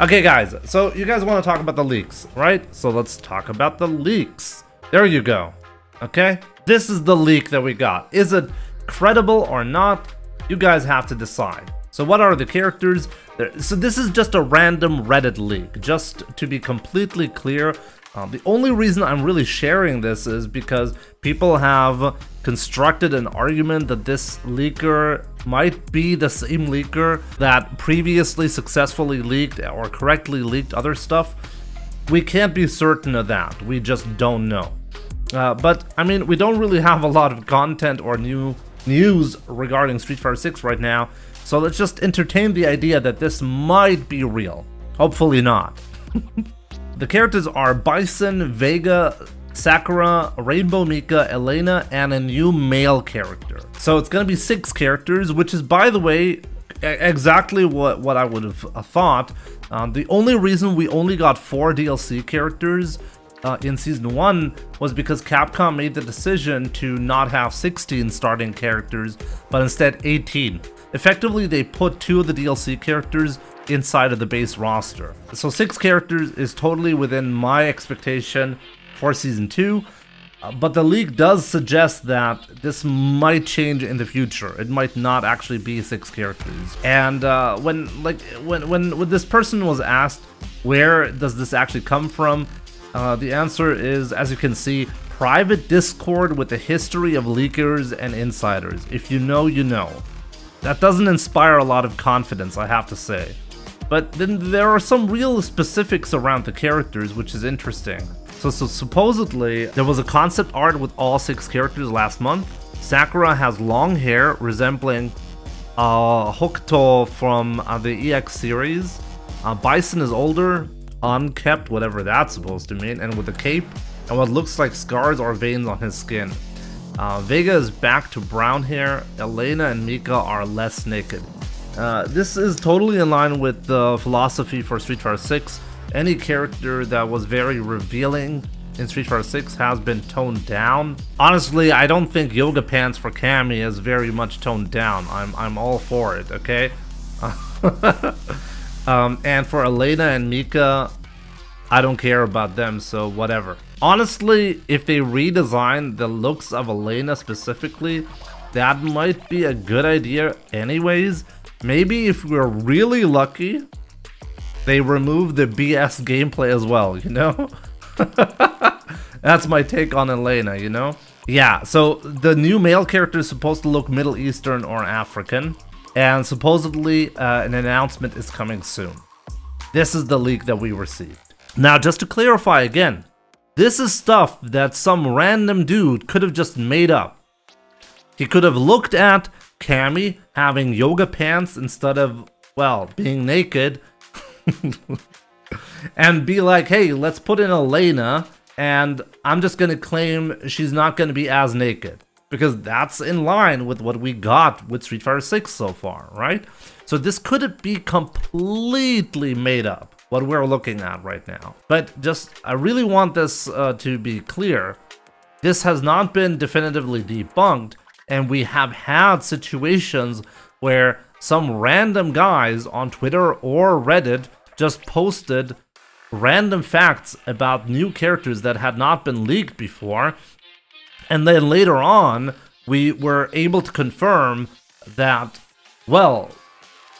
Okay, guys, so you guys want to talk about the leaks, right? So let's talk about the leaks. There you go. Okay? This is the leak that we got. Is it credible or not? You guys have to decide. So what are the characters? So this is just a random Reddit leak, just to be completely clear. Um, the only reason I'm really sharing this is because people have constructed an argument that this leaker might be the same leaker that previously successfully leaked or correctly leaked other stuff. We can't be certain of that, we just don't know. Uh, but, I mean, we don't really have a lot of content or new news regarding Street Fighter 6 right now, so let's just entertain the idea that this might be real. Hopefully not. The characters are Bison, Vega, Sakura, Rainbow Mika, Elena, and a new male character. So it's gonna be six characters, which is, by the way, exactly what, what I would have uh, thought. Um, the only reason we only got four DLC characters uh, in Season 1 was because Capcom made the decision to not have 16 starting characters, but instead 18. Effectively, they put two of the DLC characters inside of the base roster. So six characters is totally within my expectation for Season 2, uh, but the leak does suggest that this might change in the future. It might not actually be six characters. And uh, when like when, when when this person was asked where does this actually come from, uh, the answer is, as you can see, private Discord with a history of leakers and insiders. If you know, you know. That doesn't inspire a lot of confidence, I have to say. But then there are some real specifics around the characters, which is interesting. So, so supposedly, there was a concept art with all six characters last month. Sakura has long hair resembling uh, Hokuto from uh, the EX series. Uh, Bison is older, unkept, whatever that's supposed to mean, and with a cape, and what looks like scars or veins on his skin. Uh, Vega is back to brown hair, Elena and Mika are less naked. Uh, this is totally in line with the philosophy for Street Fighter 6. Any character that was very revealing in Street Fighter 6 has been toned down. Honestly, I don't think Yoga Pants for Cammy is very much toned down. I'm, I'm all for it, okay? um, and for Elena and Mika, I don't care about them, so whatever. Honestly, if they redesign the looks of Elena specifically, that might be a good idea anyways, Maybe if we're really lucky, they remove the BS gameplay as well, you know? That's my take on Elena, you know? Yeah, so the new male character is supposed to look Middle Eastern or African, and supposedly uh, an announcement is coming soon. This is the leak that we received. Now, just to clarify again, this is stuff that some random dude could have just made up. He could have looked at Cammy having yoga pants instead of, well, being naked. and be like, hey, let's put in Elena, and I'm just gonna claim she's not gonna be as naked. Because that's in line with what we got with Street Fighter 6 so far, right? So this could be completely made up, what we're looking at right now. But just, I really want this uh, to be clear. This has not been definitively debunked, and we have had situations where some random guys on Twitter or Reddit just posted random facts about new characters that had not been leaked before. And then later on, we were able to confirm that, well,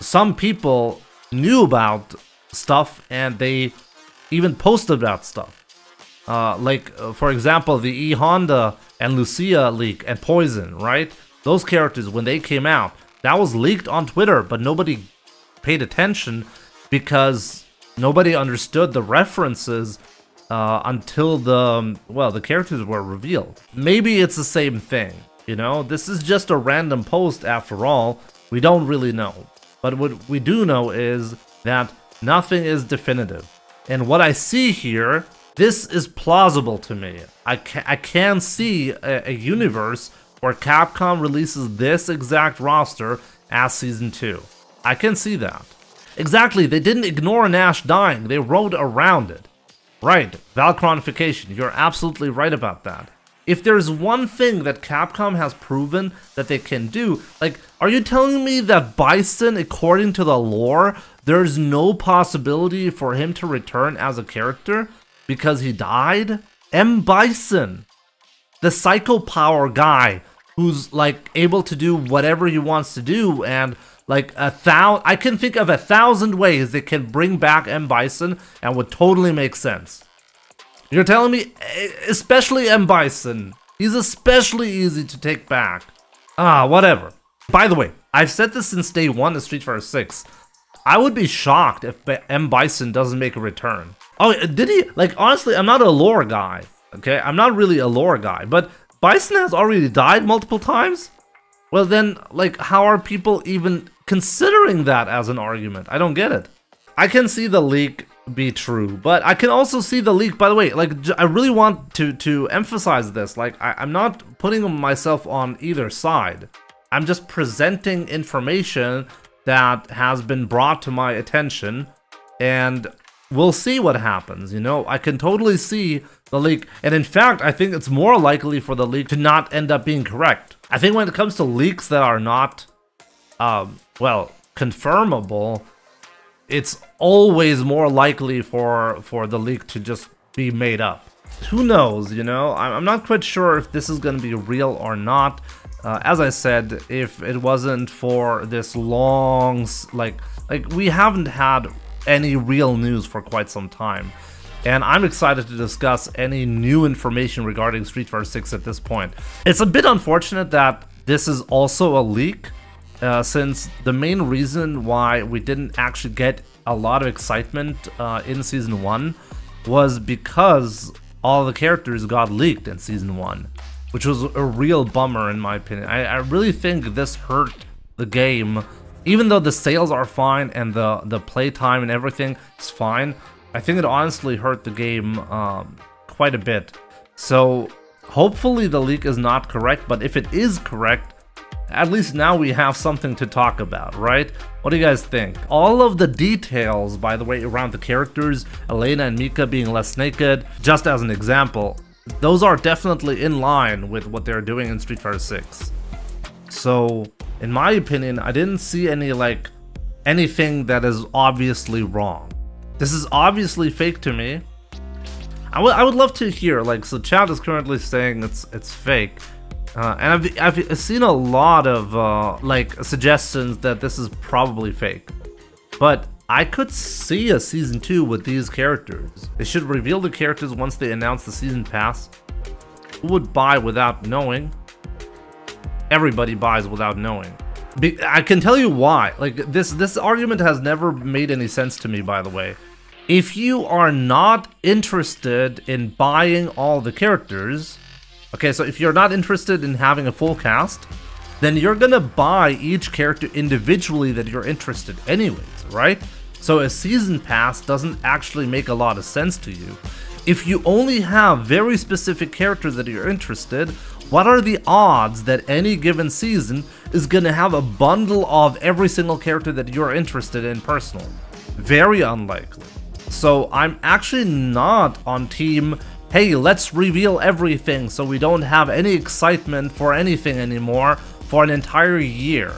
some people knew about stuff and they even posted about stuff. Uh, like, uh, for example, the E Honda and Lucia leak and Poison, right? Those characters, when they came out, that was leaked on Twitter, but nobody paid attention because nobody understood the references uh, until the, um, well, the characters were revealed. Maybe it's the same thing, you know? This is just a random post after all. We don't really know. But what we do know is that nothing is definitive. And what I see here this is plausible to me. I can, I can see a, a universe where Capcom releases this exact roster as Season 2. I can see that. Exactly, they didn't ignore Nash dying, they rode around it. Right, Valchronification, you're absolutely right about that. if there's one thing that Capcom has proven that they can do, like, are you telling me that Bison, according to the lore, there's no possibility for him to return as a character because he died? M. Bison, the Psycho Power guy who's like able to do whatever he wants to do and like a thousand I can think of a thousand ways they can bring back M. Bison and would totally make sense. You're telling me, especially M. Bison, he's especially easy to take back. Ah, whatever. By the way, I've said this since day one of Street Fighter 6. I would be shocked if M. Bison doesn't make a return. Oh, did he? Like, honestly, I'm not a lore guy. Okay, I'm not really a lore guy, but Bison has already died multiple times? Well then, like, how are people even considering that as an argument? I don't get it. I can see the leak be true, but I can also see the leak, by the way, like, I really want to, to emphasize this, like, I, I'm not putting myself on either side. I'm just presenting information that has been brought to my attention, and we'll see what happens, you know? I can totally see the leak, and in fact, I think it's more likely for the leak to not end up being correct. I think when it comes to leaks that are not, um, well, confirmable, it's always more likely for for the leak to just be made up. Who knows, you know? I'm not quite sure if this is going to be real or not. Uh, as I said, if it wasn't for this long, like, like we haven't had any real news for quite some time. And I'm excited to discuss any new information regarding Street Fighter 6 at this point. It's a bit unfortunate that this is also a leak, uh, since the main reason why we didn't actually get a lot of excitement uh, in Season 1 was because all the characters got leaked in Season 1, which was a real bummer in my opinion. I, I really think this hurt the game, even though the sales are fine and the, the playtime and everything is fine, I think it honestly hurt the game um, quite a bit. So hopefully the leak is not correct, but if it is correct, at least now we have something to talk about, right? What do you guys think? All of the details, by the way, around the characters, Elena and Mika being less naked, just as an example, those are definitely in line with what they're doing in Street Fighter 6. So, in my opinion, I didn't see any, like, anything that is obviously wrong. This is obviously fake to me. I, I would love to hear, like, so chat is currently saying it's it's fake. Uh, and I've, I've seen a lot of uh, like suggestions that this is probably fake. But I could see a season 2 with these characters. They should reveal the characters once they announce the season pass. Who would buy without knowing? Everybody buys without knowing. Be I can tell you why. Like this this argument has never made any sense to me by the way. If you are not interested in buying all the characters, Okay, so if you're not interested in having a full cast, then you're gonna buy each character individually that you're interested anyways, right? So a season pass doesn't actually make a lot of sense to you. If you only have very specific characters that you're interested, what are the odds that any given season is gonna have a bundle of every single character that you're interested in personally? Very unlikely. So I'm actually not on team hey, let's reveal everything so we don't have any excitement for anything anymore for an entire year.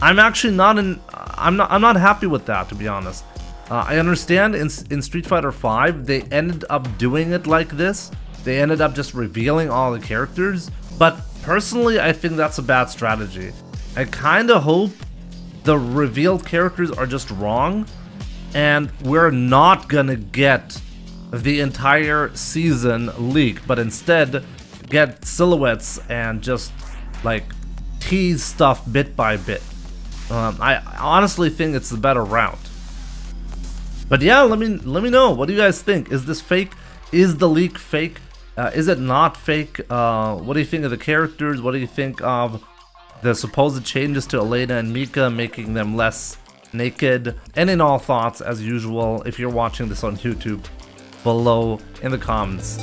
I'm actually not in, I'm not, I'm not happy with that, to be honest. Uh, I understand in, in Street Fighter V, they ended up doing it like this. They ended up just revealing all the characters, but personally, I think that's a bad strategy. I kinda hope the revealed characters are just wrong, and we're not gonna get the entire season leak, but instead get silhouettes and just like tease stuff bit by bit. Um, I honestly think it's the better route. But yeah, let me let me know. What do you guys think? Is this fake? Is the leak fake? Uh, is it not fake? Uh, what do you think of the characters? What do you think of the supposed changes to Elena and Mika, making them less naked? And in all thoughts, as usual, if you're watching this on YouTube, below in the comments.